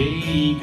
Take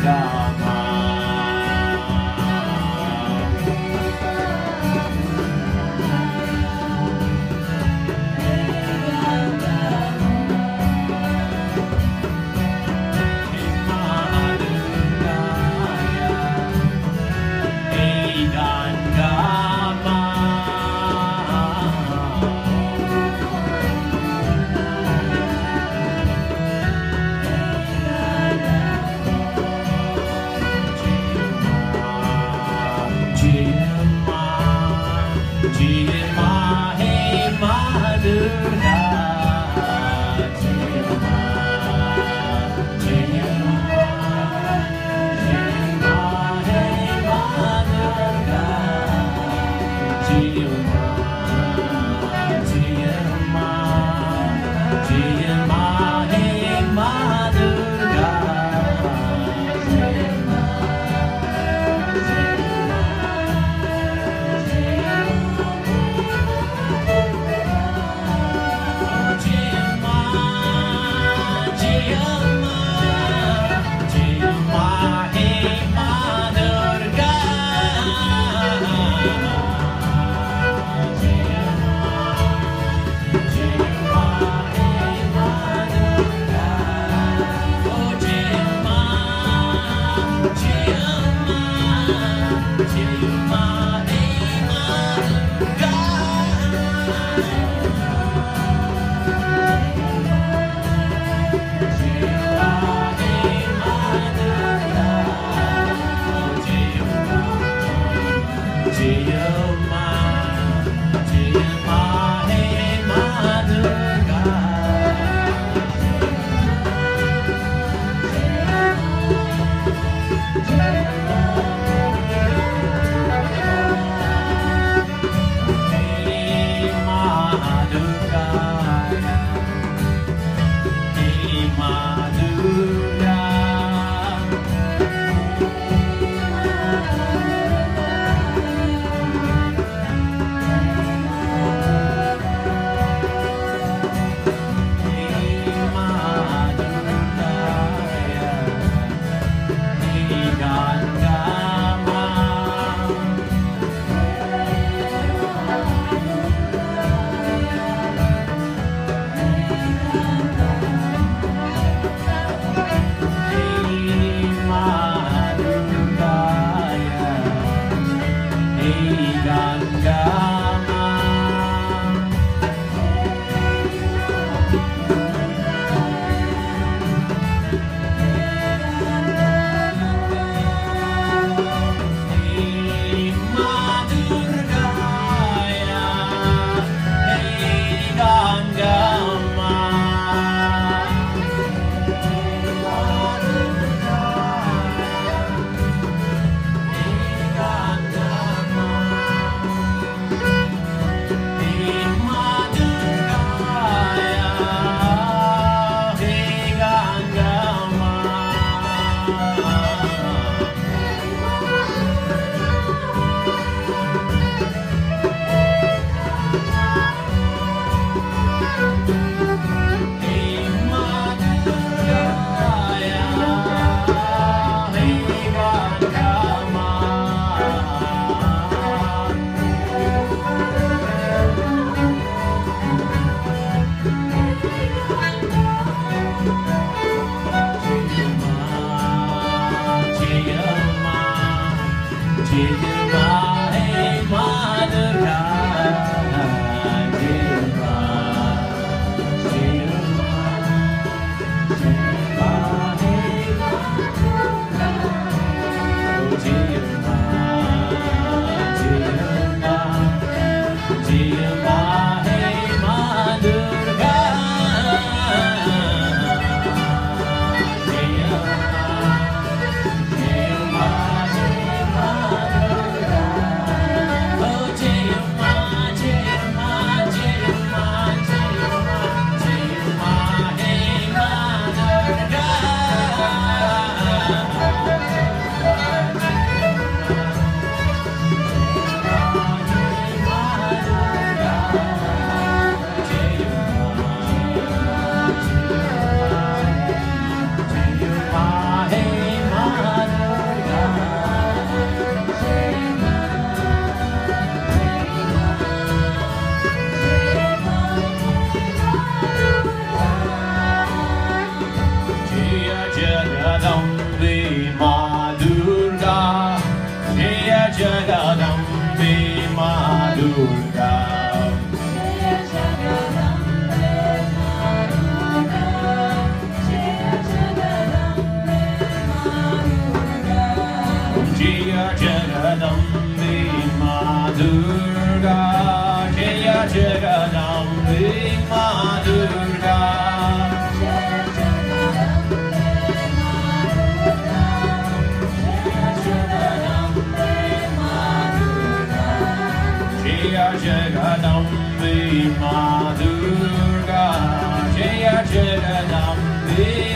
Durga ver.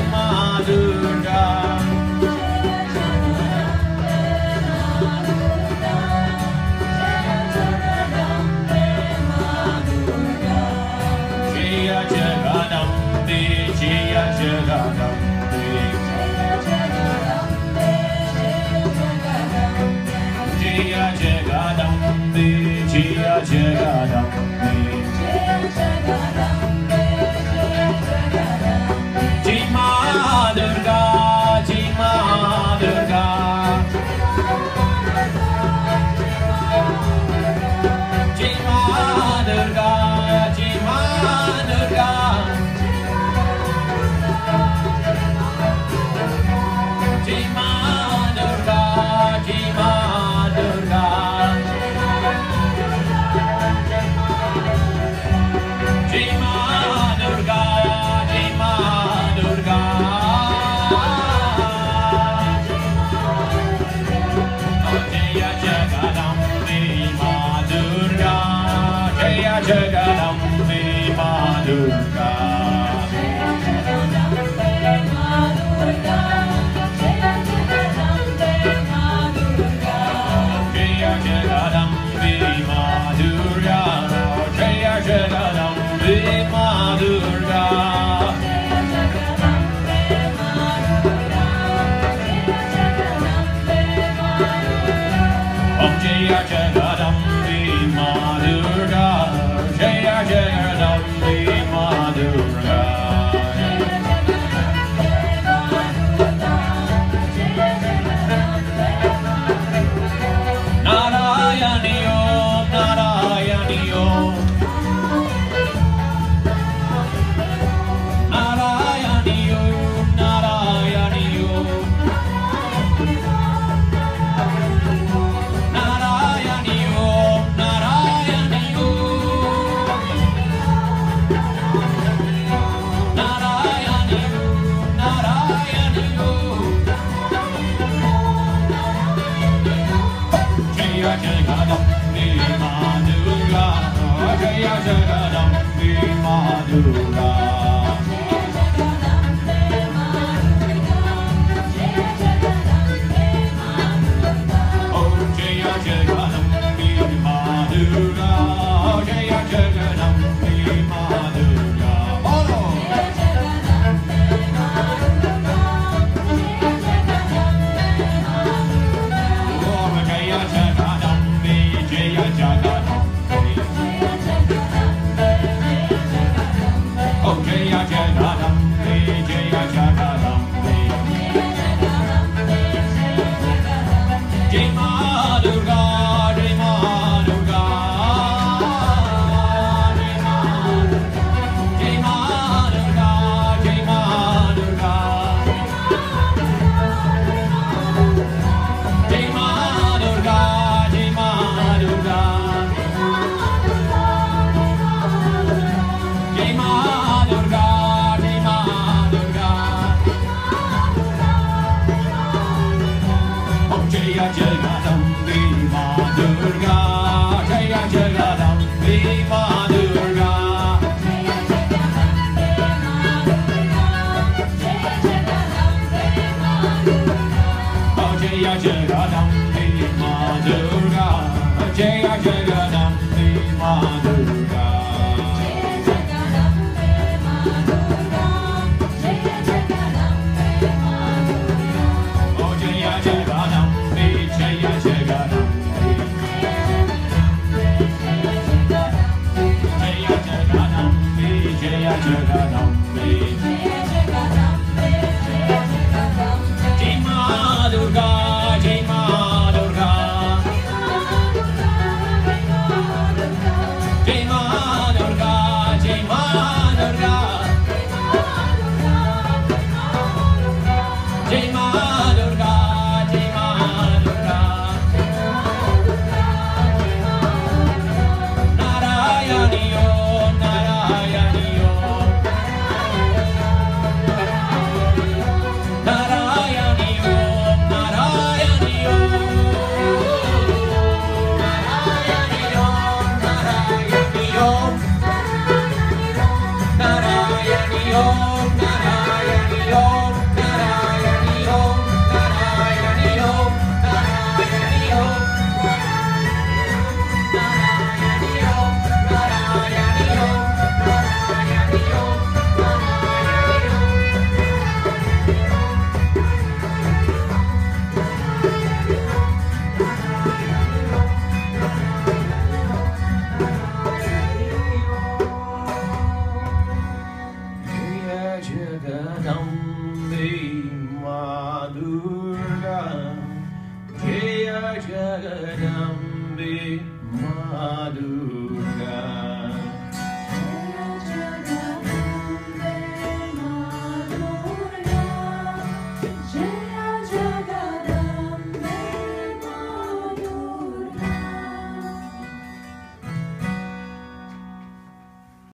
Lula. Okej, I get cię.